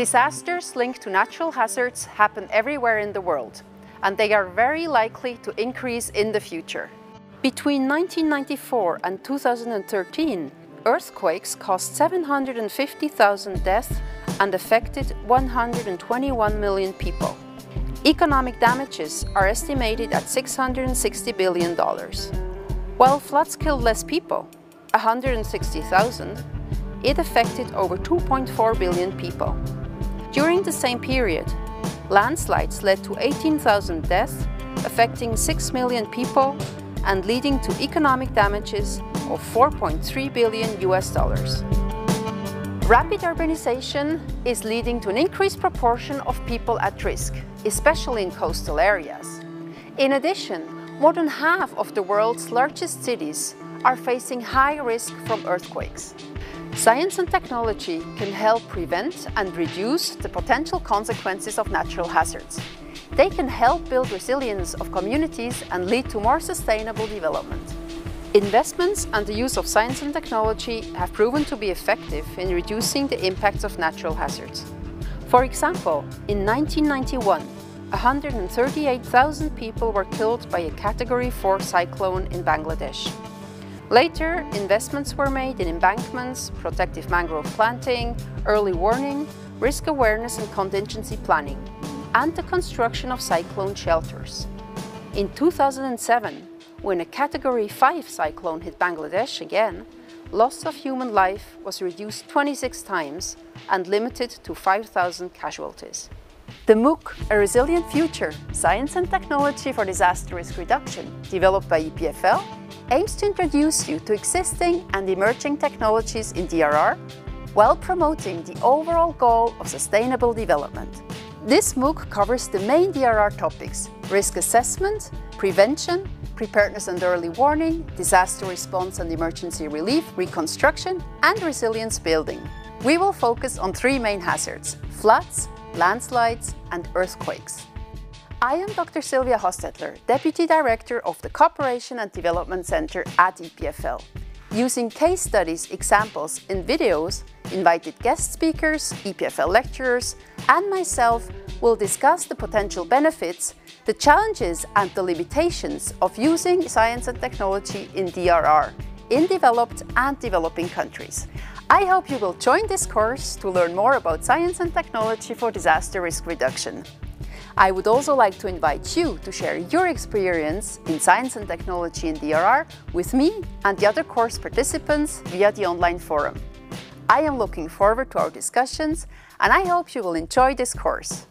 Disasters linked to natural hazards happen everywhere in the world, and they are very likely to increase in the future. Between 1994 and 2013, earthquakes caused 750,000 deaths and affected 121 million people. Economic damages are estimated at $660 billion. While floods killed less people, 160,000, it affected over 2.4 billion people. During the same period, landslides led to 18,000 deaths, affecting 6 million people and leading to economic damages of 4.3 billion US dollars. Rapid urbanization is leading to an increased proportion of people at risk, especially in coastal areas. In addition, more than half of the world's largest cities are facing high risk from earthquakes. Science and technology can help prevent and reduce the potential consequences of natural hazards. They can help build resilience of communities and lead to more sustainable development. Investments and the use of science and technology have proven to be effective in reducing the impacts of natural hazards. For example, in 1991, 138,000 people were killed by a Category 4 cyclone in Bangladesh. Later, investments were made in embankments, protective mangrove planting, early warning, risk awareness and contingency planning, and the construction of cyclone shelters. In 2007, when a Category 5 cyclone hit Bangladesh again, loss of human life was reduced 26 times and limited to 5,000 casualties. The MOOC, A Resilient Future, Science and Technology for Disaster Risk Reduction, developed by EPFL, aims to introduce you to existing and emerging technologies in DRR while promoting the overall goal of sustainable development. This MOOC covers the main DRR topics, risk assessment, prevention, preparedness and early warning, disaster response and emergency relief, reconstruction, and resilience building. We will focus on three main hazards, floods, landslides, and earthquakes. I am Dr. Silvia Hostettler, Deputy Director of the Cooperation and Development Center at EPFL. Using case studies, examples, and videos, invited guest speakers, EPFL lecturers, and myself will discuss the potential benefits, the challenges and the limitations of using science and technology in DRR, in developed and developing countries. I hope you will join this course to learn more about science and technology for disaster risk reduction. I would also like to invite you to share your experience in science and technology in DRR with me and the other course participants via the online forum. I am looking forward to our discussions and I hope you will enjoy this course.